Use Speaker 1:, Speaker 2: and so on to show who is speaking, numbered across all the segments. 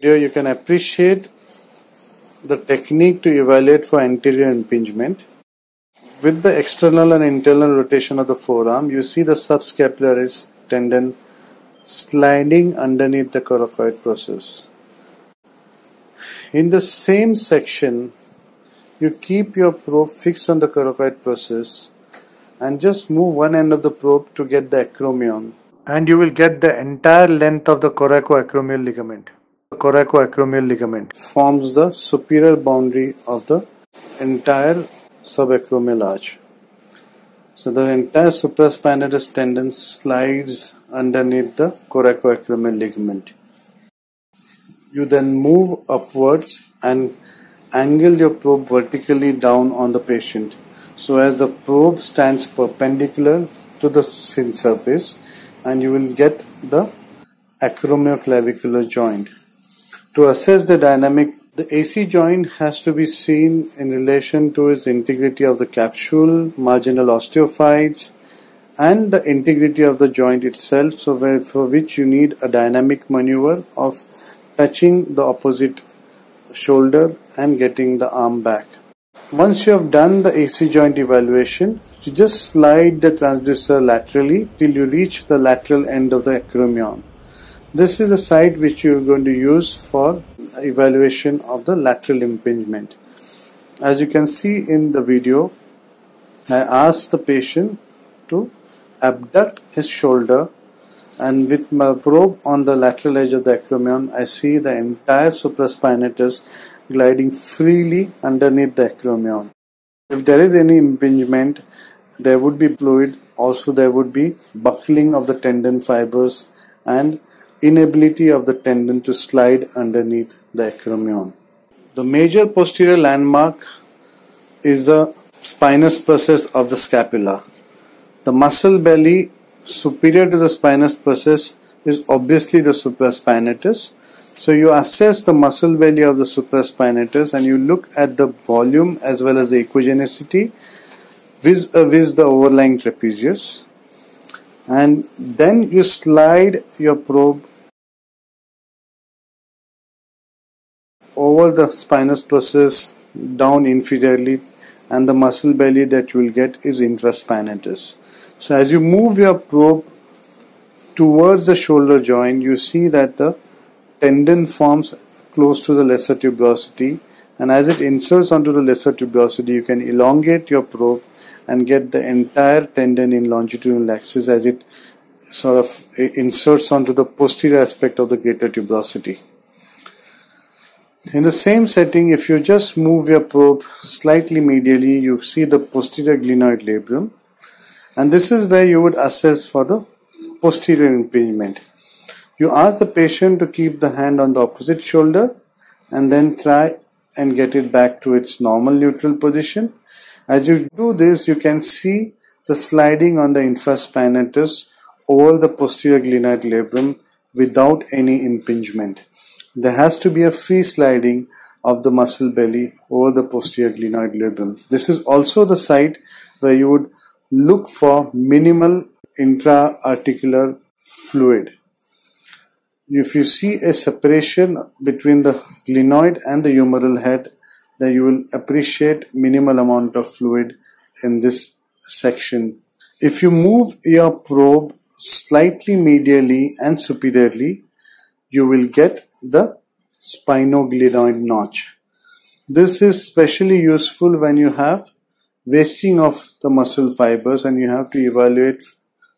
Speaker 1: Here you can appreciate the technique to evaluate for anterior impingement. With the external and internal rotation of the forearm, you see the subscapularis tendon sliding underneath the coracoid process. In the same section, you keep your probe fixed on the coracoid process and just move one end of the probe to get the acromion and you will get the entire length of the coracoacromial ligament. The coracoacromial ligament forms the superior boundary of the entire subacromial arch. So the entire supraspinatus tendon slides underneath the coracoacromial ligament. You then move upwards and angle your probe vertically down on the patient so as the probe stands perpendicular to the skin surface and you will get the acromioclavicular joint. To assess the dynamic, the AC joint has to be seen in relation to its integrity of the capsule, marginal osteophytes, and the integrity of the joint itself, so where, for which you need a dynamic maneuver of touching the opposite shoulder and getting the arm back. Once you have done the AC joint evaluation, you just slide the transducer laterally till you reach the lateral end of the acromion. This is the site which you are going to use for evaluation of the lateral impingement. As you can see in the video, I asked the patient to abduct his shoulder and with my probe on the lateral edge of the acromion, I see the entire supraspinatus gliding freely underneath the acromion. If there is any impingement, there would be fluid, also there would be buckling of the tendon fibers and inability of the tendon to slide underneath the acromion. The major posterior landmark is the spinous process of the scapula. The muscle belly superior to the spinous process is obviously the supraspinatus. So you assess the muscle belly of the supraspinatus and you look at the volume as well as the echogenicity vis-a-vis uh, the overlying trapezius and then you slide your probe over the spinous process down inferiorly and the muscle belly that you will get is infraspinatus. So as you move your probe towards the shoulder joint, you see that the tendon forms close to the lesser tuberosity and as it inserts onto the lesser tuberosity, you can elongate your probe and get the entire tendon in longitudinal axis as it sort of inserts onto the posterior aspect of the greater tuberosity. In the same setting, if you just move your probe slightly medially, you see the posterior glenoid labrum and this is where you would assess for the posterior impingement. You ask the patient to keep the hand on the opposite shoulder and then try and get it back to its normal neutral position. As you do this, you can see the sliding on the infraspinatus over the posterior glenoid labrum without any impingement. There has to be a free sliding of the muscle belly over the posterior glenoid labrum. This is also the site where you would look for minimal intra-articular fluid. If you see a separation between the glenoid and the humeral head, then you will appreciate minimal amount of fluid in this section. If you move your probe slightly medially and superiorly, you will get the spinoglenoid notch. This is especially useful when you have wasting of the muscle fibers and you have to evaluate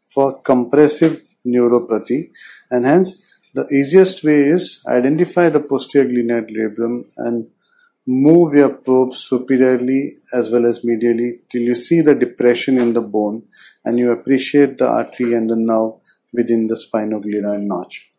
Speaker 1: for compressive neuropathy and hence the easiest way is identify the posterior glenoid labrum and move your probe superiorly as well as medially till you see the depression in the bone and you appreciate the artery and the nerve within the spinoglenoid notch.